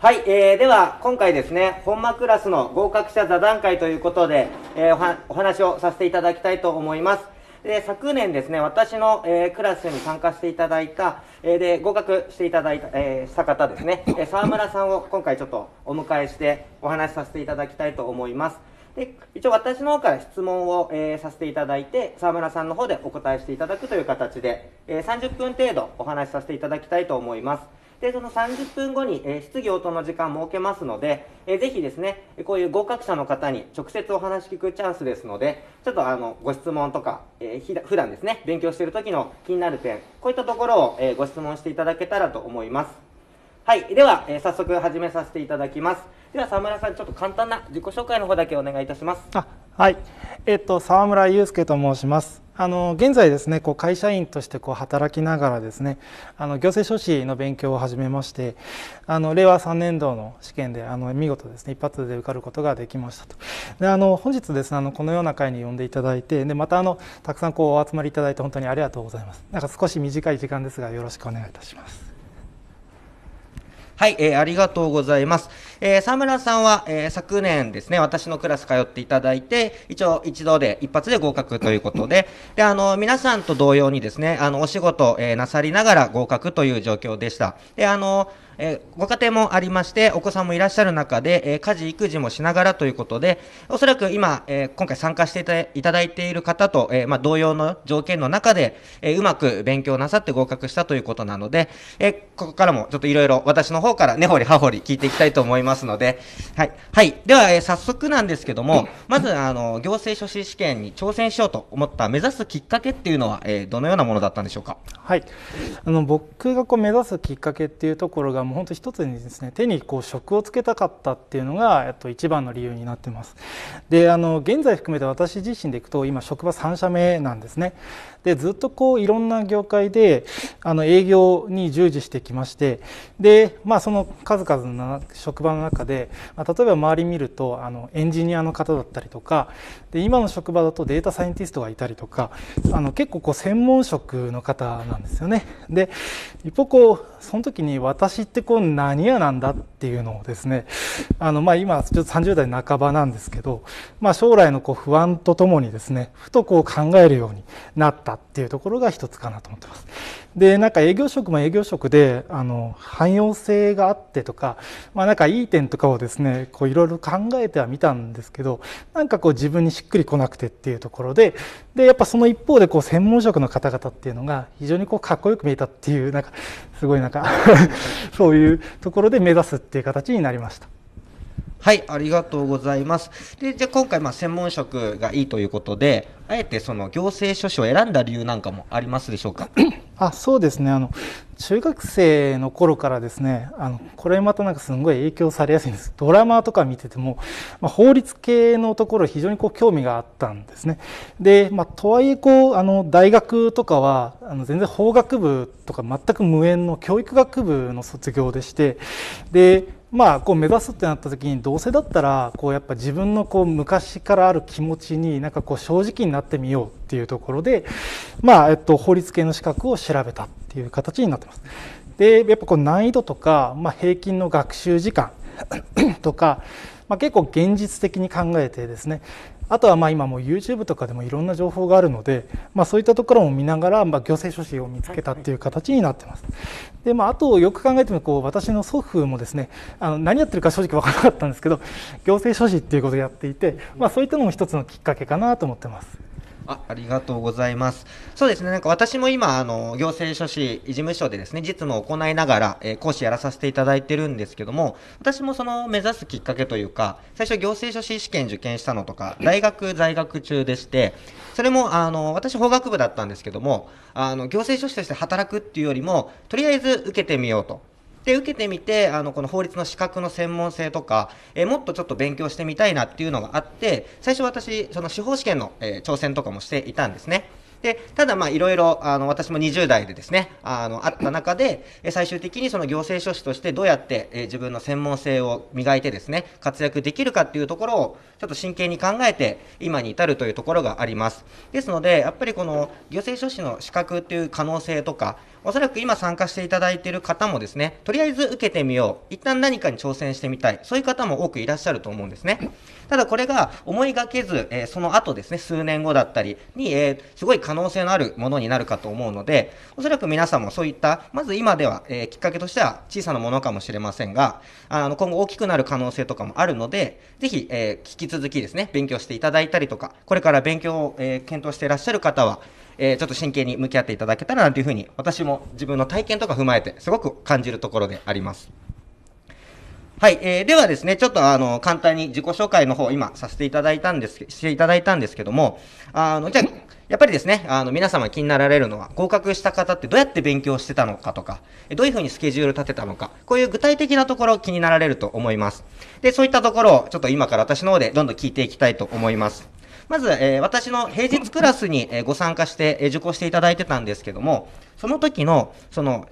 はい、えー、では今回ですね本間クラスの合格者座談会ということで、えー、お話をさせていただきたいと思います。で昨年ですね私の、えー、クラスに参加していただいた、えー、で合格していただいた、えー、した方ですね、え、沢村さんを今回ちょっとお迎えしてお話しさせていただきたいと思います。で一応私の方から質問を、え、させていただいて沢村さんの方でお答えしていただくという形で、え、30分程度お話しさせていただきたいと思います。でその30分後に、え、質疑応答の時間設けますので、えー、ぜひですねこういう合格者の方に直接お話聞くチャンスですのでちょっとあのご質問とか、えー、普段ですね勉強してる時の気になる点こういったところを、え、ご質問していただけたらと思います。はいでは、え、早速始めさせていただきます。では沢村さんちょっと簡単な自己紹介の方だけお願いいたします。あはい。えっ、と沢村祐介と申します。あの現在ですねこう会社員としてこう働きながらですねあの行政書士の勉強を始めましてあの令和3年度の試験であの見事ですね一発で受かることができましたと。であの本日ですねあのこのような会に呼んでいただいてでまたあのたくさんこうお集まりいただいて本当にありがとうございます。なんか少し短い時間ですがよろしくお願いいたします。はい、えー、ありがとうございます。えー、沢村さんは、えー、昨年ですね、私のクラス通っていただいて、一応一度で、一発で合格ということで、で、あの、皆さんと同様にですね、あの、お仕事、えー、なさりながら合格という状況でした。で、あの、えー、ご家庭もありまして、お子さんもいらっしゃる中で、えー、家事、育児もしながらということで、おそらく今、えー、今回参加していただいている方と、えまあ、同様の条件の中で、えうまく勉強なさって合格したということなので、えここからもちょっといろいろ私の方から根掘り葉掘り聞いていきたいと思いますので、はい。はい。では、え早速なんですけども、まず、あの、行政書士試験に挑戦しようと思った目指すきっかけっていうのは、えどのようなものだったんでしょうか？はい。あの、僕がこう目指すきっかけっていうところが、もう本当一つにですね手にこう職をつけたかったっていうのが、えっと、一番の理由になってます。であの現在含めて私自身でいくと今職場3社目なんですね。でずっとこういろんな業界であの営業に従事してきましてで、まあ、その数々の職場の中で、まあ、例えば周り見るとあのエンジニアの方だったりとかで今の職場だとデータサイエンティストがいたりとかあの結構こう専門職の方なんですよね。で一方こうその時に私ってこう何屋なんだっていうのをですねあのまあ今ちょっと30代半ばなんですけど、まあ、将来のこう不安とともにですねふとこう考えるようになったっていうところが一つかなと思ってます。でなんか営業職も営業職であの汎用性があってとか、まあ、なんかいい点とかをですねこういろいろ考えてはみたんですけどなんかこう自分にしっくりこなくてっていうところででやっぱその一方でこう専門職の方々っていうのが非常にこうかっこよく見えたっていうなんかすごいなんか そういうところで目指すっていう形になりました。はい、ありがとうございます。で、じゃあ今回、まあ、専門職がいいということで、あえてその行政書士を選んだ理由なんかもありますでしょうか？あそうですねあの、中学生の頃からですね、あのこれまたなんかすごい影響されやすいんです。ドラマとか見てても、まあ、法律系のところ非常にこう興味があったんですね。で、まあ、とはいえこう、あの、大学とかは、あの全然法学部とか全く無縁の教育学部の卒業でして、で、まあ、こう目指すってなった時にどうせだったらこうやっぱ自分のこう昔からある気持ちになんかこう正直になってみようっていうところで、まあえっと、法律系の資格を調べたっていう形になってます。でやっぱこう難易度とか、まあ、平均の学習時間 とか、まあ、結構現実的に考えてですねあとはまあ今も YouTube とかでもいろんな情報があるので、まあ、そういったところも見ながら、まあ、行政書士を見つけたっていう形になってます。でまあ、あとよく考えてもこう私の祖父もですねあの何やってるか正直分からなかったんですけど行政書士っていうことをやっていて、まあ、そういったのも一つのきっかけかなと思ってます。あありがとうございます。そうですね、なんか私も今、あの、行政書士事務所でですね、実務を行いながら、えー、講師やらさせていただいてるんですけども、私もその目指すきっかけというか、最初行政書士試験受験したのとか、大学在学中でして、それも、あの、私法学部だったんですけども、あの、行政書士として働くっていうよりも、とりあえず受けてみようと。で、受けてみて、あの、この法律の資格の専門性とか、えー、もっとちょっと勉強してみたいなっていうのがあって、最初私、その司法試験の、えー、挑戦とかもしていたんですね。で、ただまあいろいろ、あの、私も20代でですね、あの、あった中で、最終的にその行政書士としてどうやって、え自分の専門性を磨いてですね、活躍できるかっていうところを、ちょっと真剣に考えて、今に至るというところがあります。ですので、やっぱりこの行政書士の資格っていう可能性とか、おそらく今参加していただいている方もですね、とりあえず受けてみよう。一旦何かに挑戦してみたい。そういう方も多くいらっしゃると思うんですね。ただこれが思いがけず、えー、その後ですね、数年後だったりに、えー、すごい可能性のあるものになるかと思うので、おそらく皆さんもそういった、まず今では、えー、きっかけとしては小さなものかもしれませんが、あの、今後大きくなる可能性とかもあるので、ぜひ、え引き続きですね、勉強していただいたりとか、これから勉強を、え検討していらっしゃる方は、えー、ちょっと真剣に向き合っていただけたらなというふうに、私も自分の体験とか踏まえて、すごく感じるところであります。はい、えー、ではですね、ちょっとあの、簡単に自己紹介の方、今、させていただいたんです、していただいたんですけども、あの、じゃあ、やっぱりですね、あの、皆様気になられるのは、合格した方ってどうやって勉強してたのかとか、どういうふうにスケジュール立てたのか、こういう具体的なところ気になられると思います。で、そういったところを、ちょっと今から私の方でどんどん聞いていきたいと思います。まず、えー、私の平日クラスに、えー、ご参加して、えー、受講していただいてたんですけども、その時の、その、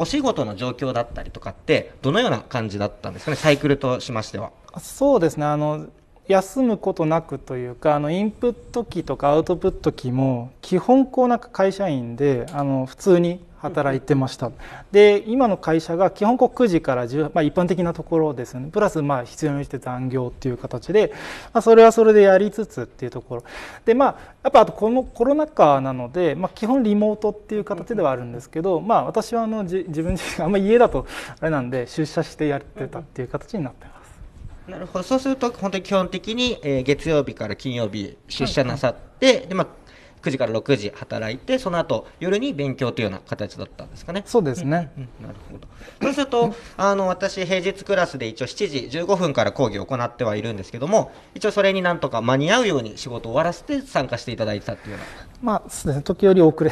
お仕事の状況だったりとかって、どのような感じだったんですかね、サイクルとしましては。そうですね、あの、休むことなくというかあのインプット期とかアウトプット期も基本こうなんか会社員であの普通に働いてました。で今の会社が基本こう9時から10、まあ、一般的なところですよねプラスまあ必要に応じて残業っていう形で、まあ、それはそれでやりつつっていうところでまあやっぱあとこのコロナ禍なので、まあ、基本リモートっていう形ではあるんですけど、まあ、私はあの自分自身 あんまり家だとあれなんで出社してやってたっていう形になってます。なるほどそうすると本当に基本的に、えー、月曜日から金曜日出社なさって、はい、でまあ9時から6時働いてその後夜に勉強というような形だったんですかね。そうですね、うんうん、なるほど。そうするとあの私平日クラスで一応7時15分から講義を行ってはいるんですけども一応それになんとか間に合うように仕事を終わらせて参加していただいたっていうようなまあ、そうですね、時折遅れ。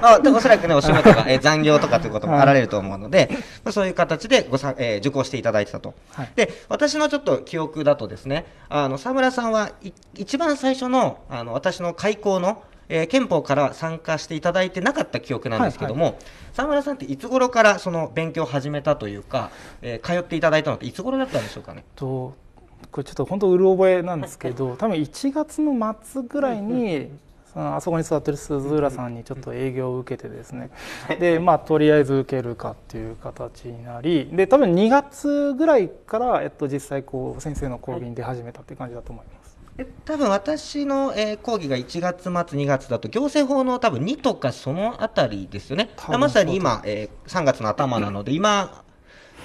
ま あ、おそらくね、お仕事が、えー、残業とかということもあられると思うので、まあ、そういう形でごさ、えー、受講していただいてたと。はい、で、私のちょっと記憶だとですね、あの、沢村さんは、一番最初の、あの、私の開校の、えー、憲法から参加していただいてなかった記憶なんですけども、はいはい、沢村さんっていつ頃からその勉強を始めたというか、えー、通っていただいたのっていつ頃だったんでしょうかね？とこれちょっと本当うる覚えなんですけど、多分1月の末ぐらいにそのあそこに座ってる鈴浦さんにちょっと営業を受けてですねでまあとりあえず受けるかっていう形になりで多分2月ぐらいから、えっと、実際こう先生の講義に出始めたっていう感じだと思います。多分私の、えー、講義が1月末、2月だと行政法の多分2とかそのあたりですよね。まさに今、えー、3月の頭なので、今、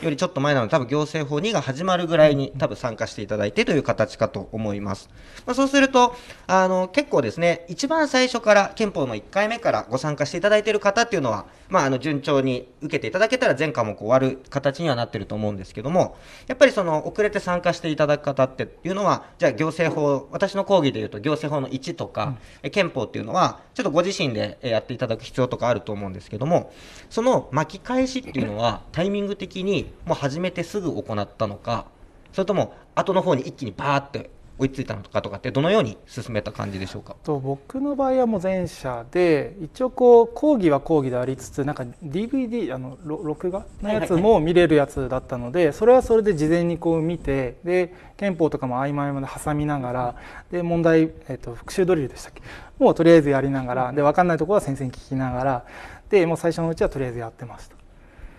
よりちょっと前なので、多分行政法2が始まるぐらいに多分参加していただいてという形かと思います。まあ、そうすると、あの、結構ですね、一番最初から憲法の1回目からご参加していただいている方っていうのは、まあ、あの、順調に受けていただけたら全科目終わる形にはなってると思うんですけども、やっぱりその、遅れて参加していただく方っていうのは、じゃあ行政法、私の講義で言うと行政法の1とか、うん、憲法っていうのは、ちょっとご自身でやっていただく必要とかあると思うんですけども、その巻き返しっていうのは、タイミング的にもう始めてすぐ行ったのか、それとも後の方に一気にバーって追いついたのかとかってどのように進めた感じでしょうか？と僕の場合はもう前者で一応こう講義は講義でありつつなんか DVD あの録画？のやつも見れるやつだったのでそれはそれで事前にこう見てで憲法とかも曖昧まで挟みながらで問題、えー、と復習ドリルでしたっけ？もうとりあえずやりながらで分かんないところは先生に聞きながらでもう最初のうちはとりあえずやってました。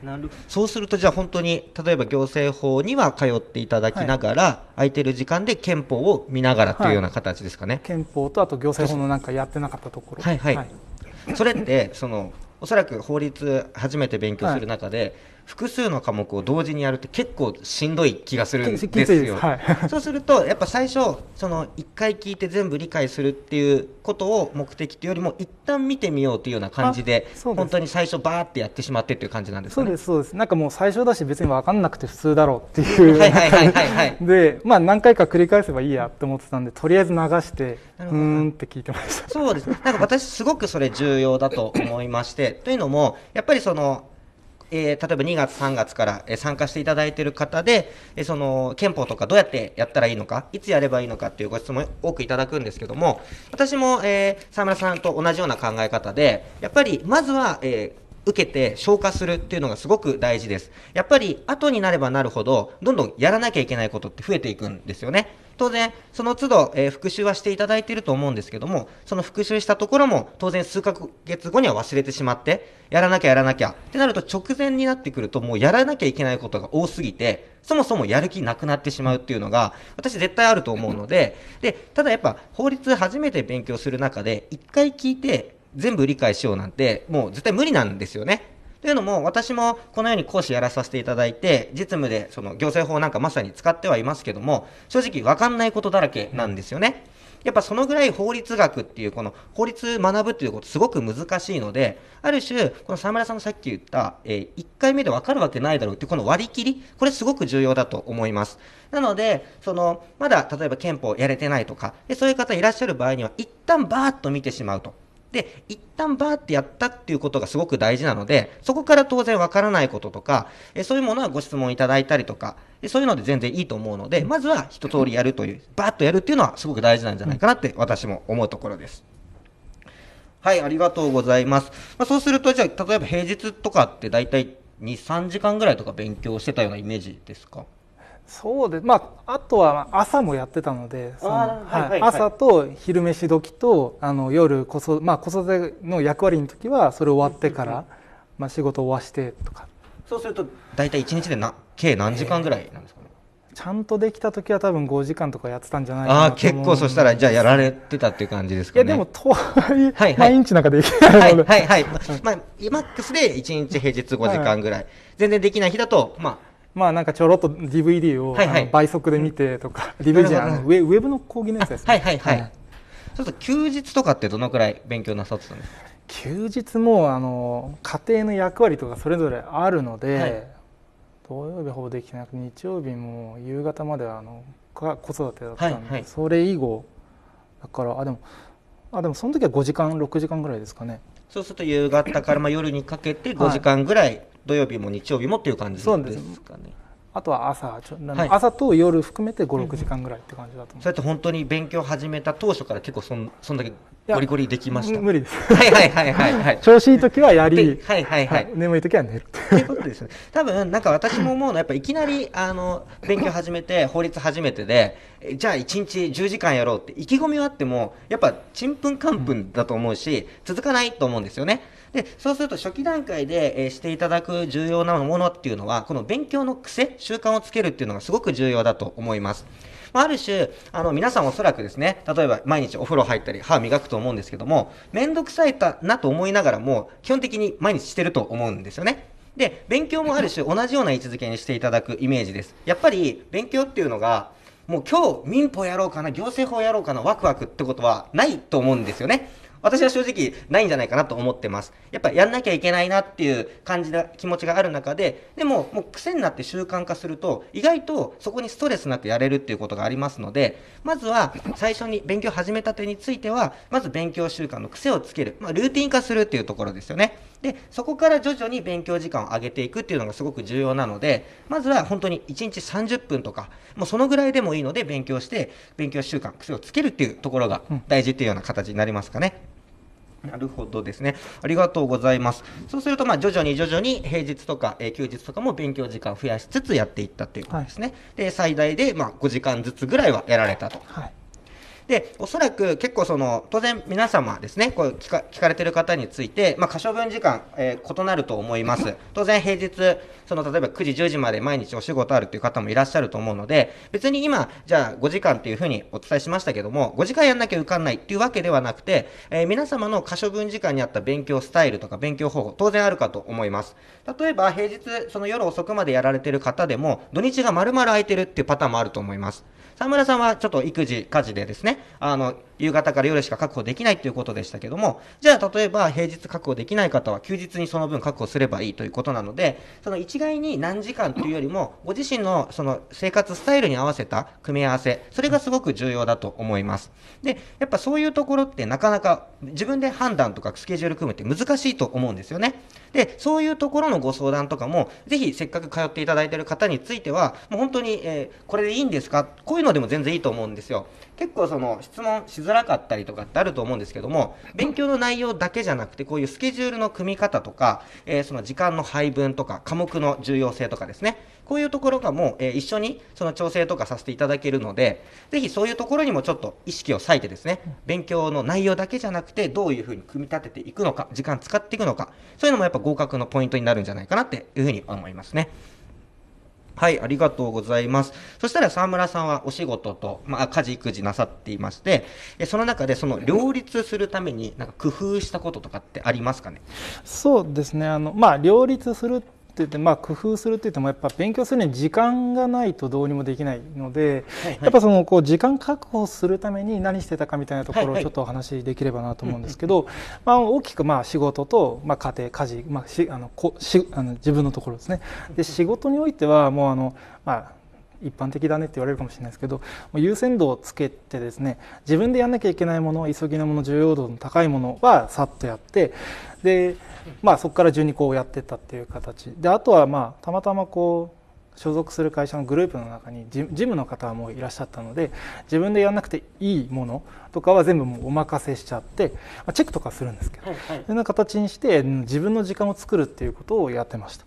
なる。そうするとじゃあ本当に例えば行政法には通っていただきながら、はい、空いてる時間で憲法を見ながらというような形ですかね、はい、憲法とあと行政法のなんかやってなかったところ。はいはい、はい、それってそのおそらく法律初めて勉強する中で、複数の科目を同時にやるって結構しんどい気がするんですよ。はい、そうするとやっぱ最初その1回聞いて全部理解するっていうことを目的というよりも一旦見てみようというような感じで本当に最初バーってやってしまってっていう感じなんですか、ね、そうですそうです。なんかもう最初だし別に分かんなくて普通だろうっていうはいはいはいはい、はい、でまあ何回か繰り返せばいいやって思ってたんでとりあえず流してうんって聞いてました。そうです。なんか私すごくそれ重要だと思いまして。というのもやっぱりそのえー例えば2月、3月から、え参加していただいている方で、えーその憲法とかどうやってやったらいいのか、いつやればいいのかっていうご質問多くいただくんですけども、私も、えー沢村さんと同じような考え方で、やっぱりまずは、えー受けて消化するっていうのがすごく大事です。やっぱり後になればなるほど、どんどんやらなきゃいけないことって増えていくんですよね。当然、その都度、えー復習はしていただいていると思うんですけども、その復習したところも、当然数ヶ月後には忘れてしまって、やらなきゃやらなきゃってなると直前になってくると、もうやらなきゃいけないことが多すぎて、そもそもやる気なくなってしまうっていうのが、私絶対あると思うので、で、ただやっぱ法律初めて勉強する中で、一回聞いて全部理解しようなんて、もう絶対無理なんですよね。というのも、私もこのように講師やらさせていただいて、実務でその行政法なんかまさに使ってはいますけども、正直分かんないことだらけなんですよね。やっぱそのぐらい法律学っていう、この法律学ぶっていうことすごく難しいので、ある種、この沢村さんのさっき言った、え1回目で分かるわけないだろうってこの割り切り、これすごく重要だと思います。なので、その、まだ例えば憲法やれてないとか、そういう方いらっしゃる場合には、一旦バーッと見てしまうと。で、一旦バーってやったっていうことがすごく大事なので、そこから当然わからないこととか、えそういうものはご質問いただいたりとか、えそういうので全然いいと思うので、まずは一通りやるという、バーッとやるっていうのはすごく大事なんじゃないかなって私も思うところです。はい、ありがとうございます。まあ、そうすると、じゃあ、例えば平日とかって大体2、3時間ぐらいとか勉強してたようなイメージですか？そうでまああとは朝もやってたので朝と昼飯時とあの夜子育,、まあ、子育ての役割の時はそれ終わってから、まあ、仕事終わしてとか。そうすると、大体1日でな計何時間ぐらいなんですかね？ちゃんとできた時は多分5時間とかやってたんじゃないかああ、なと思う結構そしたら、じゃあやられてたっていう感じですかね。いやでもとはいえ、はい。はい毎日なんかできなはいいので、はいはい。ままあ、マックスで1日平日5時間ぐらい。全然できない日だと、ままあなんかちょろっと DVD を、はいはい。倍速で見てとか、な DVD るほどあのウェウェブの講義のやつですあ、ね。はいはいはい。そうすると休日とかってどのくらい勉強なさってたんですか？休日もあの家庭の役割とかそれぞれあるので、はい。土曜日ほぼできてなくて日曜日も夕方まではあのか子育てだったんで、はいはい。それ以後だからあでもあでもその時は5時間6時間ぐらいですかね。そうすると夕方からまあ夜にかけて5時間ぐらい、土曜日も日曜日もっていう感じですかね。あとは朝ちょはい朝と夜含めて56時間ぐらいって感じだと思そうやって本当に勉強始めた当初から結構そんそんだけゴリゴリできました。う無理です はいはいはいはいはい。調子いい時はやでり、はいはいはい。眠い時は寝るっていうことですよね。多分なんか私も思うのはやっぱいきなり あの勉強始めて法律初めてでえじゃあ1日10時間やろうって意気込みはあってもやっぱちんぷんかんぷんだと思うし、続かないと思うんですよね。でそうすると初期段階で、えーしていただく重要なものっていうのはこの勉強の癖習慣をつけるっていうのがすごく重要だと思います。まあ、る種あの皆さんおそらくですね例えば毎日お風呂入ったり歯磨くと思うんですけども面倒くさいたなと思いながらも基本的に毎日してると思うんですよね。で勉強もある種同じような位置づけにしていただくイメージです。やっぱり勉強っていうのがもう今日民法やろうかな行政法やろうかなワクワクってことはないと思うんですよね。私は正直ないんじゃないかなと思ってます。やっぱやんなきゃいけないなっていう感じな気持ちがある中で、でももう癖になって習慣化すると、意外とそこにストレスなくやれるっていうことがありますので、まずは最初に勉強始めたてについては、まず勉強習慣の癖をつける、まあ、ルーティン化するっていうところですよね。で、そこから徐々に勉強時間を上げていくっていうのがすごく重要なので、まずは本当に1日30分とか、もうそのぐらいでもいいので勉強して、勉強習慣、癖をつけるっていうところが大事っていうような形になりますかね。なるほどですね。ありがとうございます。そうすると、まあ、徐々に徐々に平日とか、えー休日とかも勉強時間を増やしつつやっていったということですね。で、最大で、まあ、5時間ずつぐらいはやられたと。はいで、おそらく結構その、当然皆様ですね、こう聞か聞かれてる方について、まあ、可処分時間、えー異なると思います。当然平日、その、例えば9時、10時まで毎日お仕事あるという方もいらっしゃると思うので、別に今、じゃあ5時間っていうふうにお伝えしましたけども、5時間やんなきゃ受かんないっていうわけではなくて、えー皆様の可処分時間に合った勉強スタイルとか勉強方法、当然あるかと思います。例えば平日、その夜遅くまでやられてる方でも、土日が丸々空いてるっていうパターンもあると思います。沢村さんはちょっと育児、家事でですね、あの、夕方から夜しか確保できないということでしたけども、じゃあ例えば平日確保できない方は休日にその分確保すればいいということなので、その一概に何時間というよりも、ご自身のその生活スタイルに合わせた組み合わせ、それがすごく重要だと思います。で、やっぱそういうところってなかなか自分で判断とかスケジュール組むって難しいと思うんですよね。で、そういうところのご相談とかも、ぜひせっかく通っていただいている方については、もう本当に、えー、これでいいんですか？こういうのでも全然いいと思うんですよ。結構その質問しづらかったりとかってあると思うんですけども、勉強の内容だけじゃなくて、こういうスケジュールの組み方とか、えー、その時間の配分とか、科目の重要性とかですね、こういうところがもう、えー、一緒にその調整とかさせていただけるので、ぜひそういうところにもちょっと意識を割いてですね、勉強の内容だけじゃなくて、どういうふうに組み立てていくのか、時間使っていくのか、そういうのもやっぱ合格のポイントになるんじゃないかなっていうふうに思いますね。はい、ありがとうございます。そしたら沢村さんはお仕事と、まあ、家事育児なさっていまして、その中でその両立するために、なんか工夫したこととかってありますかね？そうですね。あの、まあ、両立するって、まあ、工夫するって言ってもやっぱ勉強するに時間がないとどうにもできないので、はいはい、やっぱそのこう時間確保するために何してたかみたいなところをちょっとお話しできればなと思うんですけど、まあ、大きくまあ仕事と、まあ、家庭家事、まあ、しあのこしあの自分のところですね。で仕事においてはもうあの、まあ一般的だねって言われるかもしれないですけど優先度をつけてですね自分でやんなきゃいけないもの急ぎなもの重要度の高いものはさっとやってでまあ、そこから順にこうやってったっていう形であとはまあたまたまこう所属する会社のグループの中に事務の方もいらっしゃったので自分でやらなくていいものとかは全部もうお任せしちゃって、まあ、チェックとかするんですけど、はいはい、そんな形にして自分の時間を作るっていうことをやってました。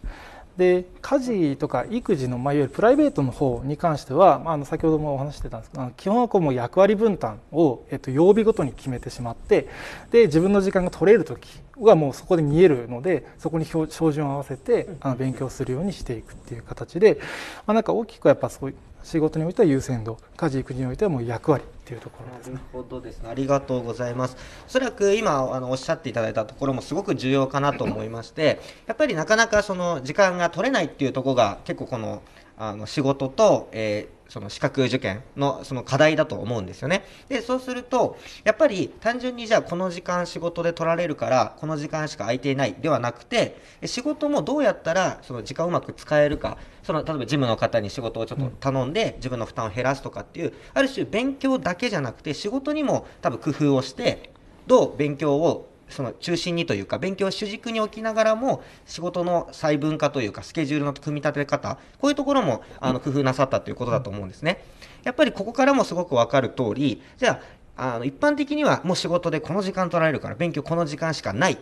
で家事とか育児の、まあ、いわゆるプライベートの方に関しては、まあ、あの先ほどもお話してたんですけど基本はこうもう役割分担を、えっと、曜日ごとに決めてしまってで自分の時間が取れる時はもうそこで見えるのでそこに標準を合わせてあの勉強するようにしていくっていう形で、まあ、なんか大きくやっぱそういう仕事においては優先度家事育児においてはもう役割っていうところですね。なるほどですねありがとうございますおそらく今あのおっしゃっていただいたところもすごく重要かなと思いまして やっぱりなかなかその時間が取れないっていうところが結構このあの仕事と、えーその資格受験のその課題だと思うんですよね。で、そうすると、やっぱり単純にじゃあこの時間仕事で取られるから、この時間しか空いていないではなくて、仕事もどうやったらその時間をうまく使えるか、その例えば事務の方に仕事をちょっと頼んで自分の負担を減らすとかっていう、ある種勉強だけじゃなくて仕事にも多分工夫をして、どう勉強をその中心にというか勉強を主軸に置きながらも仕事の細分化というかスケジュールの組み立て方こういうところもあの工夫なさったということだと思うんですね。やっぱりここからもすごく分かる通りじゃああの一般的にはもう仕事でこの時間取られるから勉強この時間しかない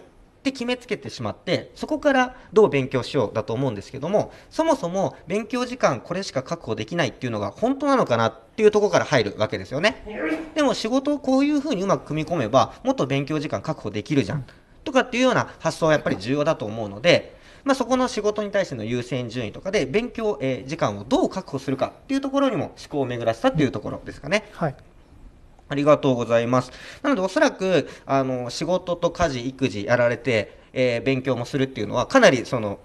って決めつけてしまってそこからどう勉強しようだと思うんですけどもそもそも勉強時間これしか確保できないっていうのが本当なのかなっていうところから入るわけですよね。でも仕事をこういうふうにうまく組み込めばもっと勉強時間確保できるじゃん。とかっていうような発想はやっぱり重要だと思うのでまあ、そこの仕事に対しての優先順位とかで勉強、えー、時間をどう確保するかっていうところにも思考を巡らせたっていうところですかね。はい。ありがとうございます。なのでおそらく、あの、仕事と家事、育児やられて、えー、勉強もするっていうのは、かなりその、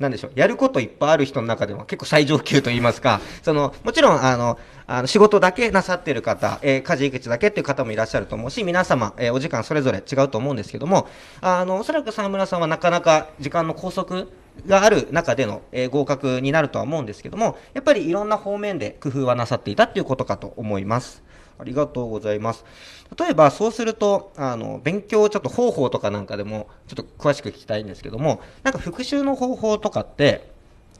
なんでしょう、やることいっぱいある人の中でも結構最上級と言いますか、その、もちろん、あの、あの仕事だけなさってる方、えー、家事育児だけっていう方もいらっしゃると思うし、皆様、えー、お時間それぞれ違うと思うんですけども、あの、おそらく沢村さんはなかなか時間の拘束がある中での、えー、合格になるとは思うんですけども、やっぱりいろんな方面で工夫はなさっていたっていうことかと思います。ありがとうございます。例えば、そうすると、あの、勉強ちょっと方法とかなんかでも、ちょっと詳しく聞きたいんですけども、なんか復習の方法とかって、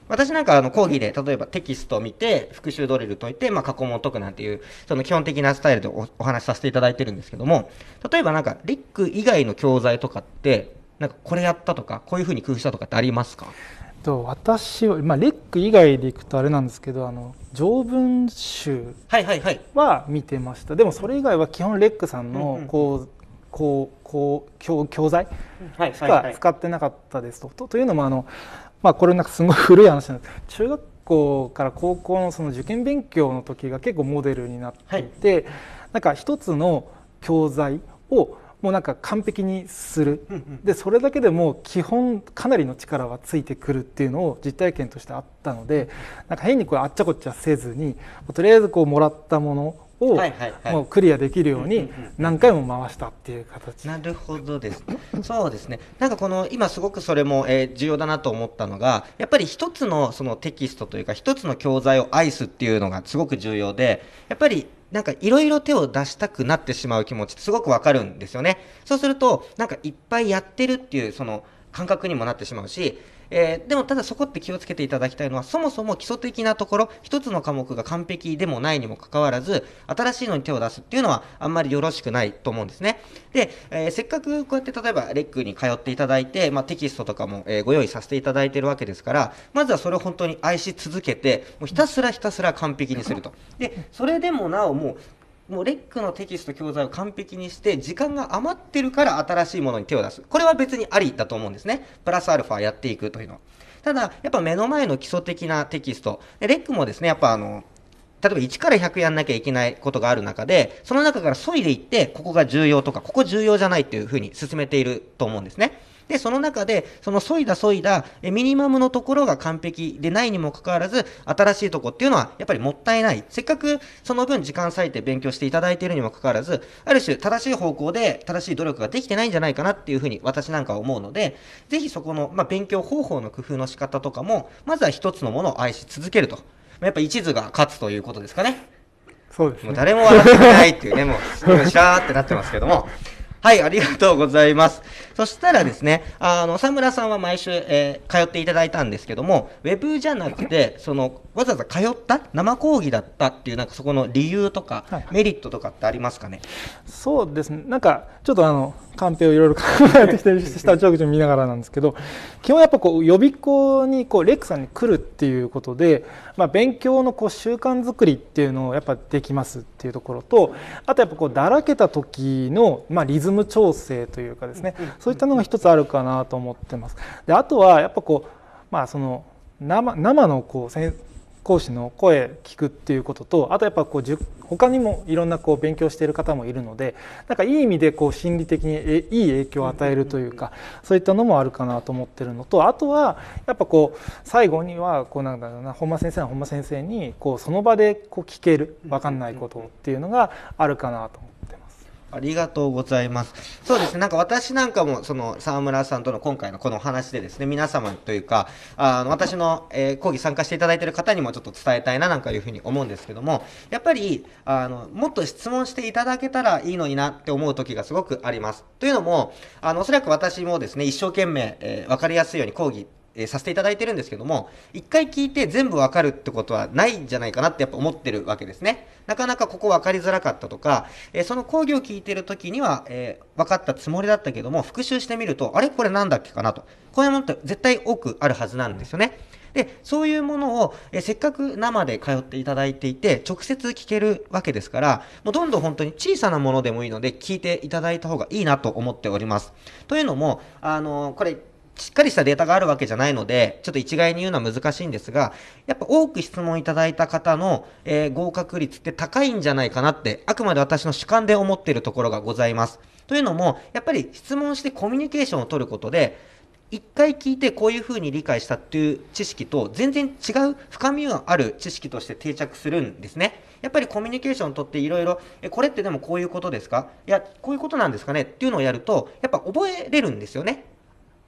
私なんかあの講義で例えばテキストを見て復習ドリル解いて、まあ、過去問を解くなんていうその基本的なスタイルでおお話しさせていただいてるんですけども例えばなんかリック以外の教材とかってなんかこれやったとかこういうふうに工夫したとかってありますか？と私は、まあ、レック以外でいくとあれなんですけどあの条文集は見てました、でもそれ以外は基本レックさんのこう、こうこう教教材しか使ってなかったですと。とというのもあの、まあ、これなんかすごい古い話なんです。けど中学校から高校のその受験勉強の時が結構モデルになっていて、はい、なんか一つの教材をもうなんか完璧にする、でそれだけでも基本かなりの力はついてくるっていうのを実体験としてあったのでなんか変にこうあっちゃこっちゃせずにとりあえずこうもらったものをはいはいはい。もうクリアできるように何回も回したっていう形。なるほどです。そうですね。なんかこの今すごくそれも、えー重要だなと思ったのが、やっぱり一つのそのテキストというか一つの教材を愛すっていうのがすごく重要で、やっぱりなんかいろいろ手を出したくなってしまう気持ちってすごくわかるんですよね。そうすると、なんかいっぱいやってるっていうその感覚にもなってしまうし、えーでもただそこって気をつけていただきたいのは、そもそも基礎的なところ、一つの科目が完璧でもないにもかかわらず、新しいのに手を出すっていうのはあんまりよろしくないと思うんですね。で、えーせっかくこうやって例えばレックに通っていただいて、まあ、テキストとかも、えーご用意させていただいてるわけですから、まずはそれを本当に愛し続けて、もうひたすらひたすら完璧にすると。で、それでもなおもう、もうレックのテキスト教材を完璧にして時間が余ってるから新しいものに手を出す。これは別にありだと思うんですね。プラスアルファやっていくというのは。ただやっぱ目の前の基礎的なテキスト。でレックもですねやっぱあの例えば1から100やんなきゃいけないことがある中でその中から削いでいってここが重要とかここ重要じゃないっていうふうに進めていると思うんですね。で、その中で、その削いだ削いだ、えミニマムのところが完璧でないにもかかわらず、新しいとこっていうのは、やっぱりもったいない。せっかく、その分時間割いて勉強していただいているにもかかわらず、ある種、正しい方向で、正しい努力ができてないんじゃないかなっていうふうに、私なんかは思うので、ぜひそこの、まあ、勉強方法の工夫の仕方とかも、まずは一つのものを愛し続けると。まあやっぱ一途が勝つということですかね。もうそうですね誰も笑ってないっていうね、もう、すごいシャーってなってますけども。はい、ありがとうございます。そしたらですね、あの、佐村さんは毎週、えー通っていただいたんですけども、ウェブじゃなくて、その、わざわざ通った生講義だったっていう、なんかそこの理由とか、はい。メリットとかってありますかね？そうですね。なんかちょっとあのカンペをいろいろ考えてきて下ちょくちょく見ながらなんですけど基本やっぱこう予備校にこうレックさんに来るっていうことで、まあ、勉強のこう習慣作りっていうのをやっぱできますっていうところとあとやっぱこうだらけた時の、まあ、リズム調整というかですねそういったのが一つあるかなと思ってます。であとはやっぱこうまあその生生のこう先講師の声聞くっていうこととあとやっぱこうじゅ他にもいろんなこう勉強している方もいるのでなんかいい意味でこう心理的にえいい影響を与えるというかそういったのもあるかなと思ってるのとあとはやっぱこう最後にはこうなんだろうな本間先生は本間先生にこうその場でこう聞ける分かんないことっていうのがあるかなと思って。ありがとうございます。そうですね、なんか私なんかも、その、沢村さんとの今回のこの話でですね、皆様というか、あの、私の、えー講義参加していただいている方にもちょっと伝えたいな、なんかいうふうに思うんですけども、やっぱり、あの、もっと質問していただけたらいいのになって思う時がすごくあります。というのも、あの、おそらく私もですね、一生懸命、えーわかりやすいように講義、えさせていただいてるんですけども、一回聞いて全部わかるってことはないんじゃないかなってやっぱ思ってるわけですね。なかなかここ分かりづらかったとか、えその講義を聞いてる時には、えー分かったつもりだったけども、復習してみると、あれ？これなんだっけかなと。こういうものって絶対多くあるはずなんですよね。で、そういうものを、えせっかく生で通っていただいていて、直接聞けるわけですから、もうどんどん本当に小さなものでもいいので、聞いていただいた方がいいなと思っております。というのも、あのこれ、しっかりしたデータがあるわけじゃないので、ちょっと一概に言うのは難しいんですが、やっぱ多く質問いただいた方の、えー合格率って高いんじゃないかなって、あくまで私の主観で思っているところがございます。というのも、やっぱり質問してコミュニケーションを取ることで、一回聞いてこういうふうに理解したっていう知識と全然違う深みがある知識として定着するんですね。やっぱりコミュニケーションを取っていろいろ、これってでもこういうことですか？いや、こういうことなんですかね？っていうのをやると、やっぱ覚えれるんですよね。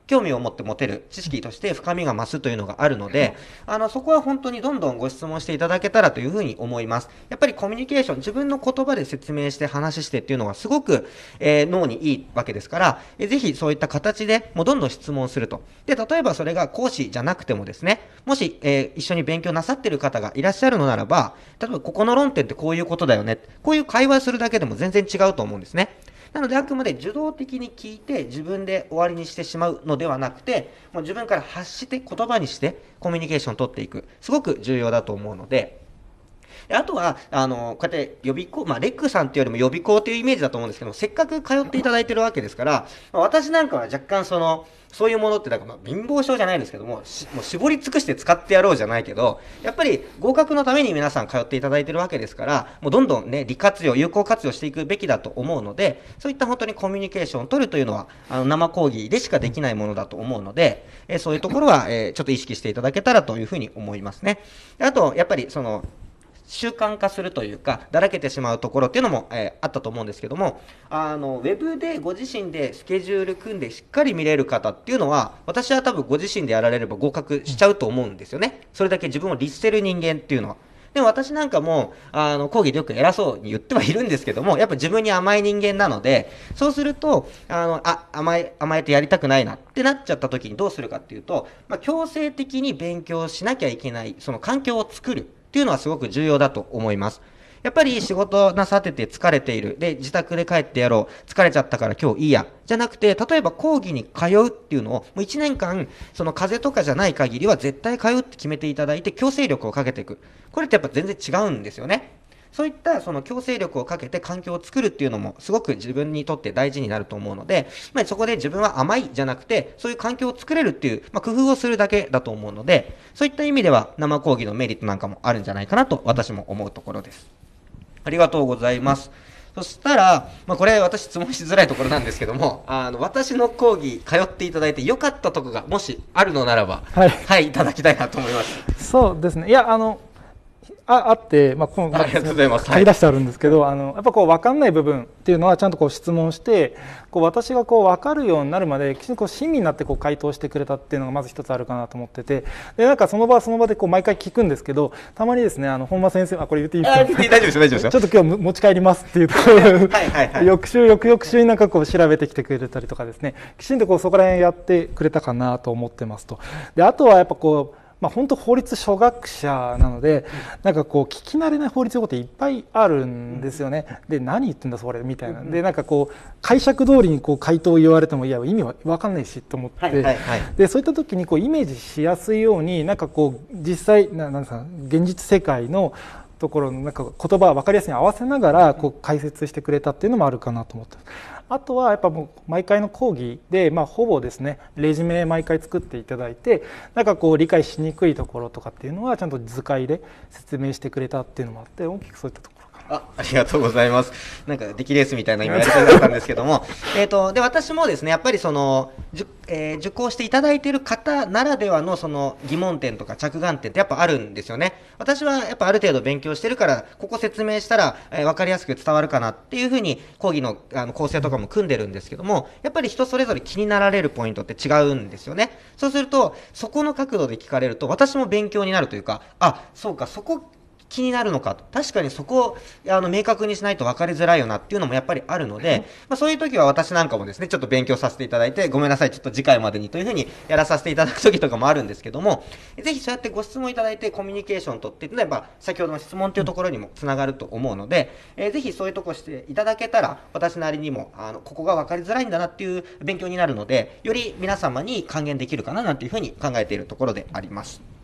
興味を持って持てる知識として深みが増すというのがあるので、あの、そこは本当にどんどんご質問していただけたらというふうに思います。やっぱりコミュニケーション、自分の言葉で説明して話してっていうのはすごく、えー脳にいいわけですから、えーぜひそういった形でもうどんどん質問すると。で、例えばそれが講師じゃなくてもですね、もし、えー一緒に勉強なさってる方がいらっしゃるのならば、例えばここの論点ってこういうことだよね。こういう会話するだけでも全然違うと思うんですね。なのであくまで受動的に聞いて自分で終わりにしてしまうのではなくて、もう自分から発して言葉にしてコミュニケーションを取っていく。すごく重要だと思うので、であとは、あの、こうやって予備校、まあ、レックさんっていうよりも予備校っていうイメージだと思うんですけども、せっかく通っていただいてるわけですから、まあ私なんかは若干その、そういうものって、なんかま貧乏症じゃないんですけども、もう絞り尽くして使ってやろうじゃないけど、やっぱり合格のために皆さん通っていただいてるわけですから、もうどんどんね、利活用、有効活用していくべきだと思うので、そういった本当にコミュニケーションを取るというのは、あの、生講義でしかできないものだと思うので、えそういうところは、えーちょっと意識していただけたらというふうに思いますね。あと、やっぱりその、習慣化するというか、だらけてしまうところっていうのも、えー、あったと思うんですけども、あの、ウェブでご自身でスケジュール組んでしっかり見れる方っていうのは、私は多分ご自身でやられれば合格しちゃうと思うんですよね。それだけ自分を律せる人間っていうのは。でも私なんかも、あの、講義でよく偉そうに言ってはいるんですけども、やっぱ自分に甘い人間なので、そうすると、あの、あ、甘え、甘えてやりたくないなってなっちゃった時にどうするかっていうと、まあ、強制的に勉強しなきゃいけない、その環境を作るっていうのはすごく重要だと思います。やっぱり仕事なさってて疲れている。で、自宅で帰ってやろう。疲れちゃったから今日いいや。じゃなくて、例えば講義に通うっていうのを、もう1年間、その風邪とかじゃない限りは絶対通うって決めていただいて、強制力をかけていく。これってやっぱ全然違うんですよね。そういったその強制力をかけて環境を作るっていうのもすごく自分にとって大事になると思うので、まあ、そこで自分は甘いじゃなくて、そういう環境を作れるっていう、まあ、工夫をするだけだと思うので、そういった意味では生講義のメリットなんかもあるんじゃないかなと私も思うところです。ありがとうございます。そしたら、まあ、これ私質問しづらいところなんですけども、あの、私の講義通っていただいて良かったところがもしあるのならば、はい、はい、いただきたいなと思います。そうですね。いや、あの、ああって、まあ、この、ありがとうございます。書き出してあるんですけど、あの、やっぱこう、分かんない部分っていうのは、ちゃんとこう質問して、こう、私がこう、分かるようになるまで、きちんとこう、親身になってこう、回答してくれたっていうのが、まず一つあるかなと思ってて、で、なんかその場その場でこう、毎回聞くんですけど、たまにですね、あの、本間先生、あ、これ言っていいですか？大丈夫です、大丈夫です ちょっと今日持ち帰りますっていうところ、はいはいはい、翌週、翌々週になんかこう、調べてきてくれたりとかですね、きちんとこう、そこら辺やってくれたかなと思ってますと。で、あとはやっぱこう、まあ、本当法律初学者なのでなんかこう聞き慣れない法律用語っていっぱいあるんですよね。で何言ってんだそれみたいな。でなんかこう解釈通りにこう回答を言われてもいや意味は分かんないしと思って、はいはいはい、でそういった時にこうイメージしやすいようになんかこう実際ななんですか現実世界のところのなんか言葉を分かりやすいに合わせながらこう解説してくれたっていうのもあるかなと思ってあとはやっぱもう毎回の講義で、まあ、ほぼですねレジュメ毎回作っていただいてなんかこう理解しにくいところとかっていうのはちゃんと図解で説明してくれたっていうのもあって大きくそういったところあありがとうございます。なんか、出来レースみたいな今やり方だったんですけども、えっと、で、私もですね、やっぱりその、じゅえー、受講していただいている方ならではのその疑問点とか着眼点ってやっぱあるんですよね。私はやっぱある程度勉強してるから、ここ説明したら、えー、分かりやすく伝わるかなっていうふうに講義のあの構成とかも組んでるんですけども、やっぱり人それぞれ気になられるポイントって違うんですよね。そうすると、そこの角度で聞かれると、私も勉強になるというか、あ、そうか、そこ気になるのか確かにそこをあの明確にしないと分かりづらいよなっていうのもやっぱりあるので、まあ、そういう時は私なんかもですねちょっと勉強させていただいてごめんなさいちょっと次回までにというふうにやらさせていただく時とかもあるんですけどもぜひそうやってご質問いただいてコミュニケーションを取って例えば先ほどの質問というところにもつながると思うので、えー、ぜひそういうとこしていただけたら私なりにもあのここが分かりづらいんだなっていう勉強になるのでより皆様に還元できるかななんていうふうに考えているところであります。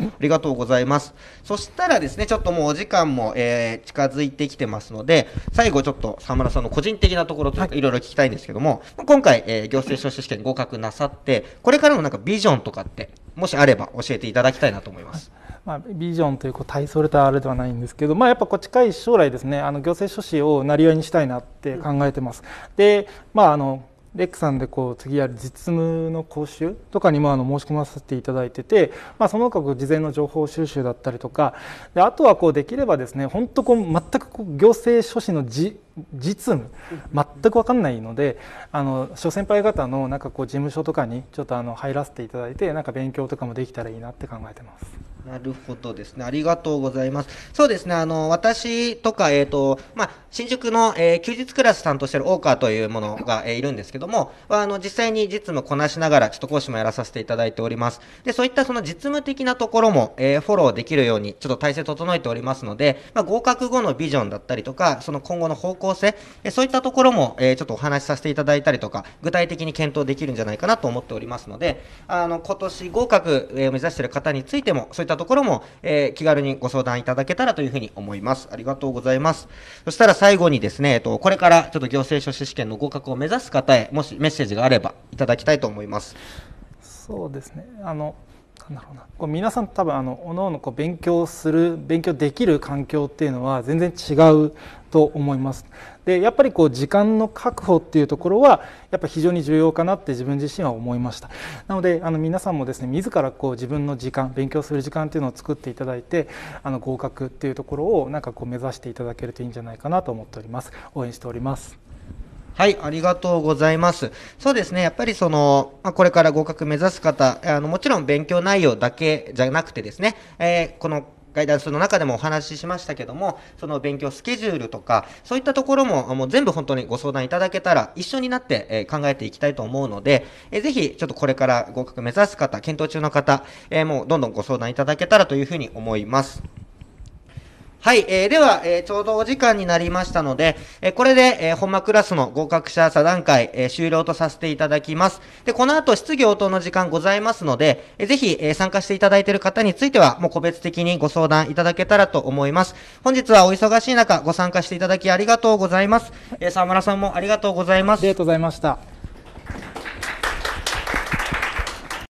ありがとうございます。そしたらですね、ちょっともうお時間も、えー、近づいてきてますので、最後ちょっと沢村さんの個人的なところといろいろ聞きたいんですけども、はい、今回、えー、行政書士試験合格なさって、これからのなんかビジョンとかって、もしあれば教えていただきたいなと思います。まあ、ビジョンというこう大それたあれではないんですけど、まあ、やっぱこう近い将来ですねあの行政書士をなりわいにしたいなって考えてます。でまああのレックさんでこう次やる実務の講習とかにもあの申し込ませていただいてて、まあ、その他事前の情報収集だったりとかであとはこうできればですね本当こう全くこう行政書士の実務全く分かんないのであの諸先輩方のなんかこう事務所とかにちょっとあの入らせていただいてなんか勉強とかもできたらいいなって考えてます。なるほどですね。ありがとうございます。そうですね。あの、私とか、えっ、ー、と、まあ、新宿の、えー、休日クラス担当している大川というものが、えー、いるんですけども、あの、実際に実務こなしながら、ちょっと講師もやらさせていただいております。で、そういったその実務的なところも、え、フォローできるように、ちょっと体制整えておりますので、まあ、合格後のビジョンだったりとか、その今後の方向性、えそういったところも、えちょっとお話しさせていただいたりとか、具体的に検討できるんじゃないかなと思っておりますので、あの、今年合格、え目指している方についても、そういったところも、えー、気軽にご相談いただけたらというふうに思います。ありがとうございます。そしたら最後にですね、えっと、これからちょっと行政書士試験の合格を目指す方へ、もしメッセージがあればいただきたいと思います。そうですね。あの、なんだろうなこう皆さん多分あのおのおのこう勉強する勉強できる環境っていうのは全然違うと思います。でやっぱりこう時間の確保っていうところはやっぱ非常に重要かなって自分自身は思いました。なのであの皆さんもですね自らこう自分の時間勉強する時間っていうのを作っていただいてあの合格っていうところをなんかこう目指していただけるといいんじゃないかなと思っております。応援しております。はい、ありがとうございます。そうですね、やっぱりその、まあ、これから合格目指す方、あの、もちろん勉強内容だけじゃなくてですね、えー、このガイダンスの中でもお話ししましたけども、その勉強スケジュールとか、そういったところももう全部本当にご相談いただけたら、一緒になって、え考えていきたいと思うので、えぜひちょっとこれから合格目指す方、検討中の方、えもうどんどんご相談いただけたらというふうに思います。はい、えー、では、えー、ちょうどお時間になりましたので、えー、これで、えー、本間クラスの合格者座談会、えー、終了とさせていただきます。で、この後質疑応答の時間ございますので、えー、ぜひ、えー、参加していただいている方については、もう個別的にご相談いただけたらと思います。本日はお忙しい中、ご参加していただきありがとうございます。えー、沢村さんもありがとうございます。ありがとうございました。